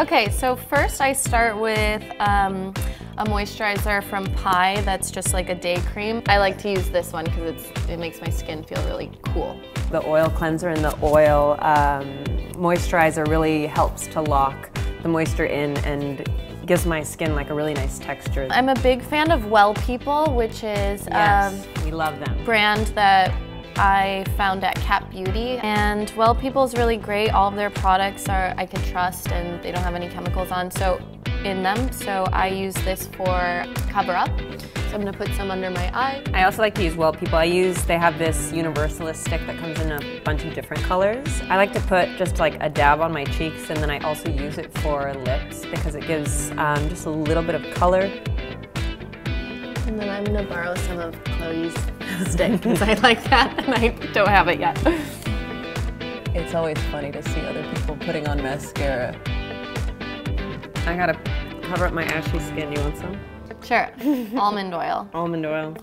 Okay, so first I start with um, a moisturizer from Pai that's just like a day cream. I like to use this one because it makes my skin feel really cool. The oil cleanser and the oil um, moisturizer really helps to lock the moisture in and gives my skin like a really nice texture. I'm a big fan of W3ll People, which is yes, um, we love them. brand that I found at CAP Beauty. And W3ll People's really great. All of their products are I can trust and they don't have any chemicals on so in them. So I use this for cover up. So I'm gonna put some under my eye. I also like to use W3ll People. I use, they have this universalist stick that comes in a bunch of different colors. I like to put just like a dab on my cheeks and then I also use it for lips because it gives um, just a little bit of color. And then I'm gonna borrow some of Chloe's stick because I like that and I don't have it yet. It's always funny to see other people putting on mascara. I gotta cover up my ashy skin. You want some? Sure, almond oil. Almond oil.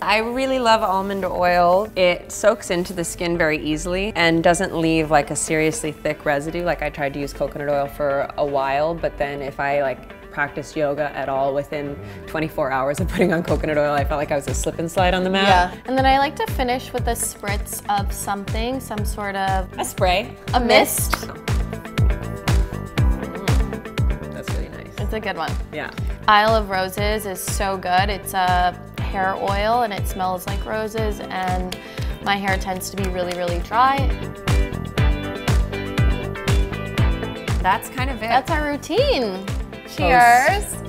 I really love almond oil. It soaks into the skin very easily and doesn't leave like a seriously thick residue. Like I tried to use coconut oil for a while, but then if I like practiced yoga at all within 24 hours of putting on coconut oil, I felt like I was a slip and slide on the mat. Yeah. And then I like to finish with a spritz of something, some sort of A spray. a mist. Mm. That's really nice. It's a good one. Yeah. Isle of Roses is so good. It's a hair oil and it smells like roses and my hair tends to be really, really dry. That's kind of it. That's our routine. Cheers.